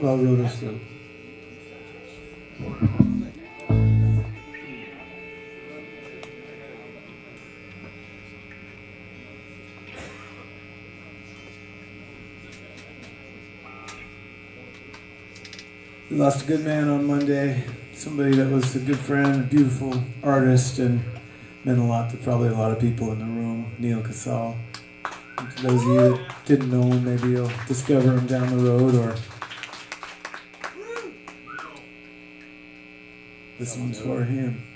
We lost a good man on Monday. Somebody that was a good friend, a beautiful artist, and meant a lot to probably a lot of people in the room. Neal Casal. Those of you that didn't know him, maybe you'll discover him down the road or this one's for him.